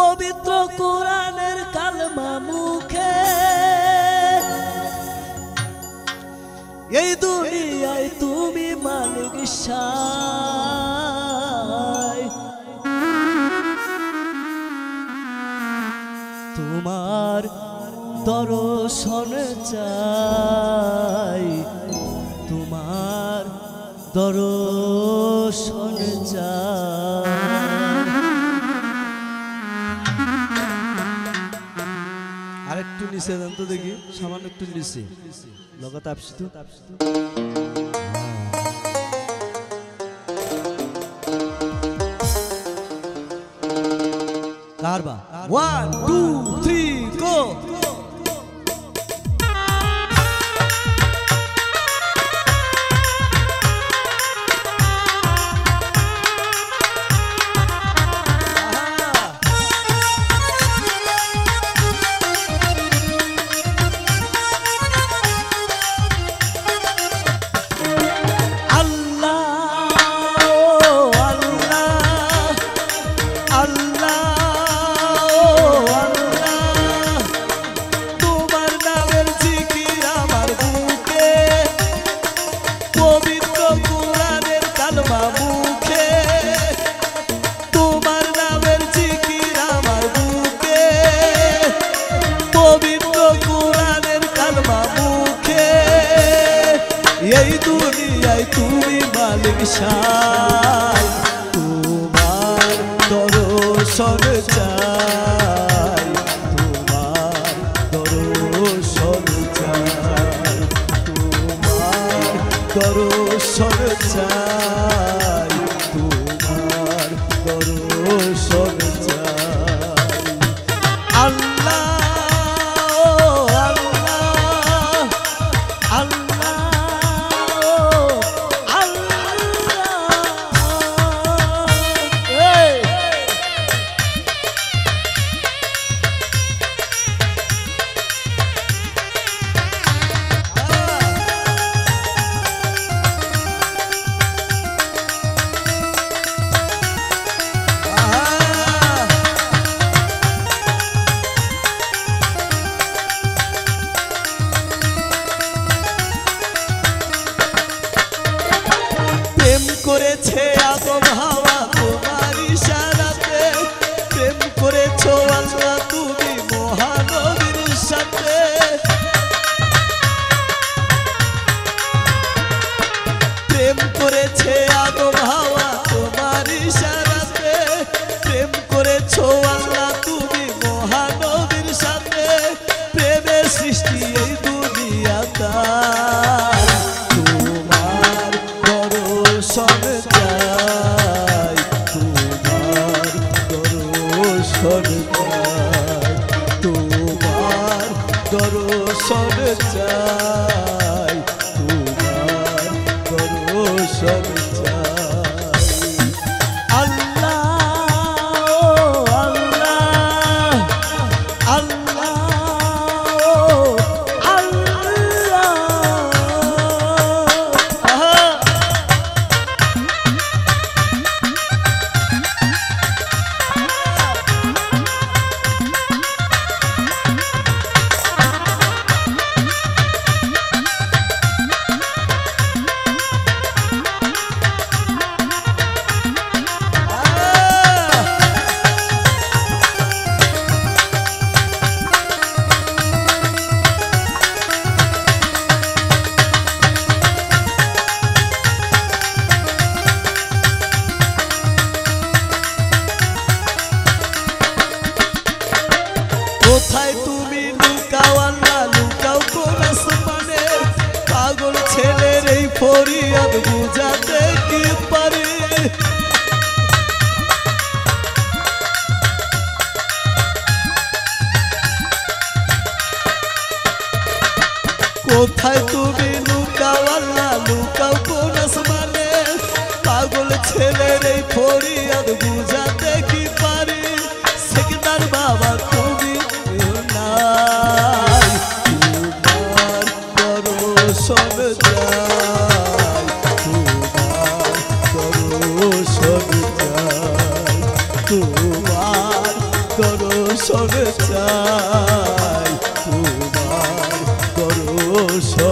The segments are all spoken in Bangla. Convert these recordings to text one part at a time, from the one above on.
পবিত্র কোরআনের কালমা মুখে। এই দুনিয়ায় তুমি মালিক তোমার দর্শন চাই। তোমার দর্শন চাই। আরেকটু নিচে দেন তো দেখি সামান্য একটু নিচে লগত আপসিত কারবা ওয়ান টু থ্রি গো সাই তোমার দর্শন চাই তোমার দর্শন চাই তোমার দর্শন চাই। Thank. দর্শন চাই তোমার দর্শন ফরিয়াদ বুঝাতে কি পারে। কোথায় তুমি? লুকাও আল্লাহ, লুকাও কোন আসমানে পাগল ছেলের এই ফরিয়াদ বুঝাতে কি পারি। সেকেন্দার বাবা তুমি নাই। তোমার দর্শন দর্শন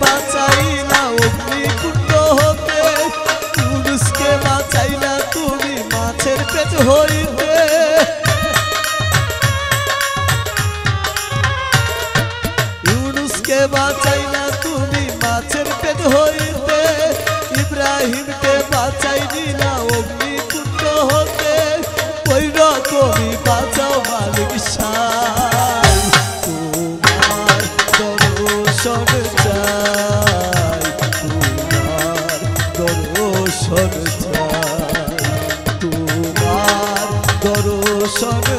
বাঁচাই না অগ্নিকুণ্ড হতে। পুরুষকে বাঁচাই না তুমি মাছের পেট হইতে পুরুষকে বাঁচাই না তুমি মাছের পেট হইতে ইব্রাহিমকে বাঁচাই না অগ্নিকুণ্ড হতে। ওই রকম Sabe